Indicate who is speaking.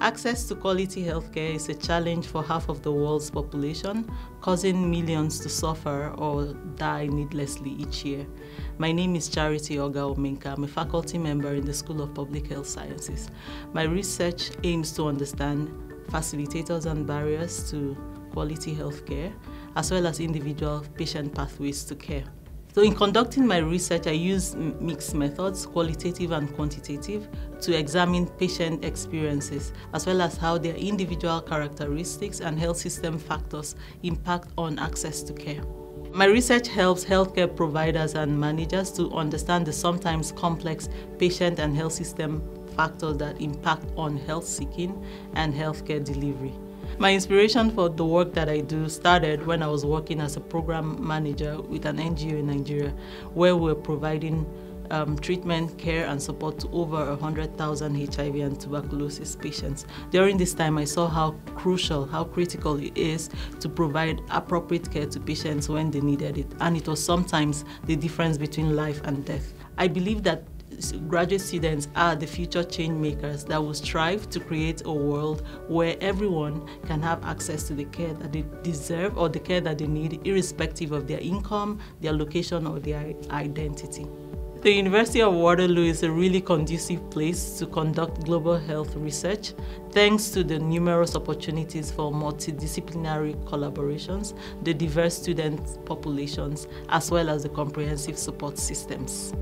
Speaker 1: Access to quality healthcare is a challenge for half of the world's population, causing millions to suffer or die needlessly each year. My name is Charity Oga Omenka. I'm a faculty member in the School of Public Health Sciences. My research aims to understand facilitators and barriers to quality healthcare, as well as individual patient pathways to care. So in conducting my research, I use mixed methods, qualitative and quantitative, to examine patient experiences, as well as how their individual characteristics and health system factors impact on access to care. My research helps healthcare providers and managers to understand the sometimes complex patient and health system factors that impact on health seeking and healthcare delivery. My inspiration for the work that I do started when I was working as a program manager with an NGO in Nigeria, where we're providing um, treatment, care, and support to over 100,000 HIV and tuberculosis patients. During this time, I saw how crucial, how critical it is to provide appropriate care to patients when they needed it. And it was sometimes the difference between life and death. I believe that graduate students are the future change makers that will strive to create a world where everyone can have access to the care that they deserve or the care that they need irrespective of their income, their location or their identity. The University of Waterloo is a really conducive place to conduct global health research thanks to the numerous opportunities for multidisciplinary collaborations, the diverse student populations, as well as the comprehensive support systems.